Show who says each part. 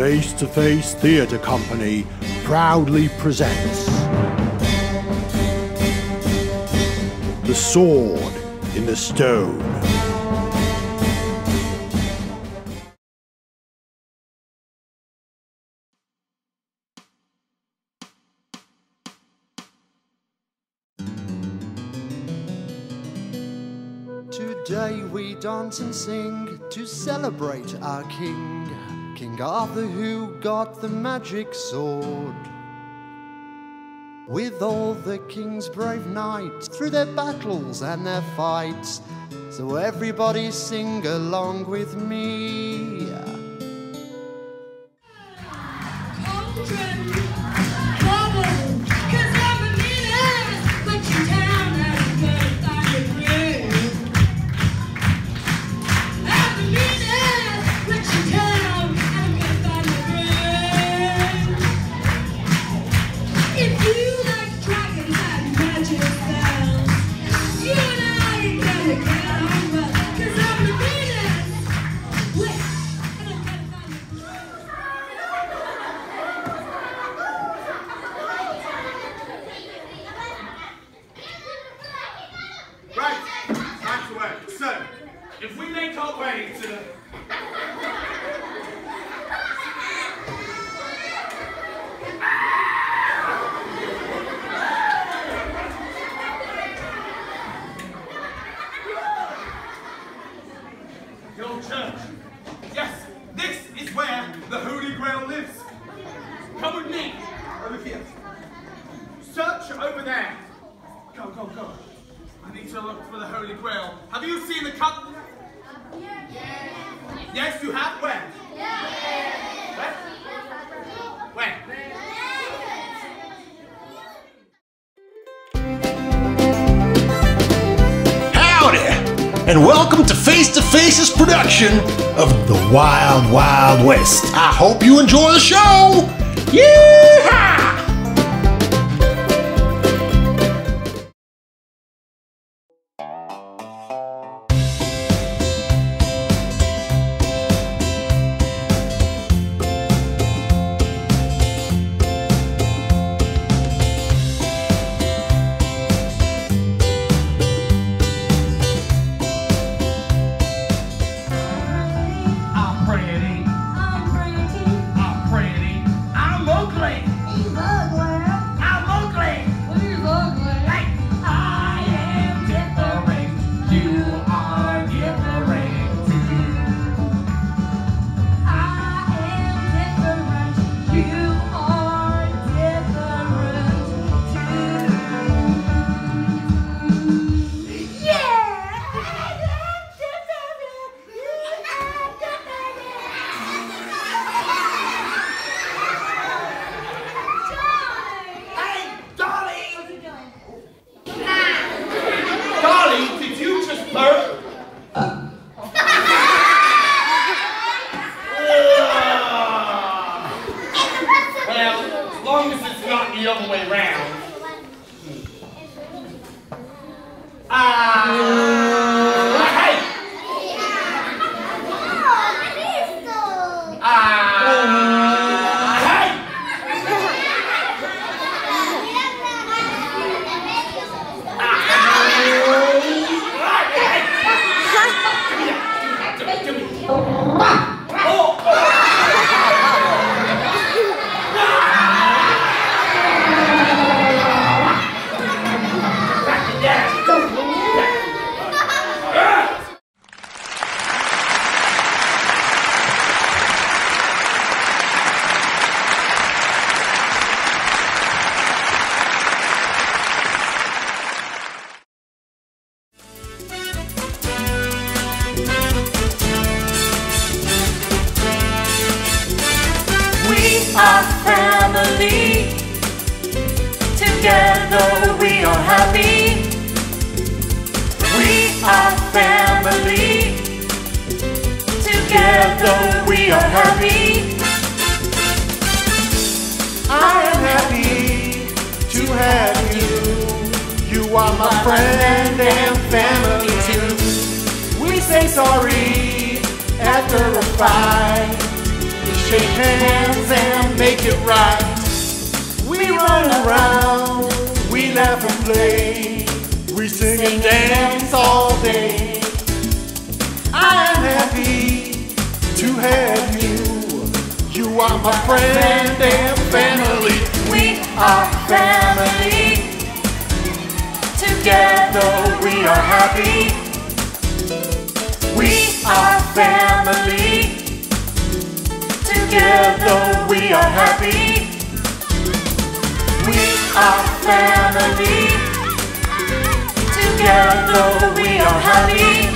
Speaker 1: Face to Face Theatre Company proudly presents The Sword in the Stone.
Speaker 2: Today we dance and sing to celebrate our king, King Arthur, who got the magic sword. With all the king's brave knights through their battles and their fights, so everybody sing along with me.
Speaker 3: Old church. Yes, this is where the Holy Grail lives. Come with me. Over here. Search over there. Go, go, go. I need to look for the Holy Grail. Have you seen the cup? Yes, you have? Where?
Speaker 4: And welcome to Face to Face's production of The Wild Wild West. I hope you enjoy the show. Yeehaw!
Speaker 3: The other way around. Ah,
Speaker 5: Are family. Together we are happy. We are family. Together we are happy.
Speaker 4: I am happy to have you. You are my friend and family too. We say sorry after a fight. We shake hands and make it right. We run around, we laugh and play, we sing and dance all day. I am happy to have you. You are my friend and family.
Speaker 5: We are family. Together we are happy. We are family. Together we are happy. We are family. Together we are happy.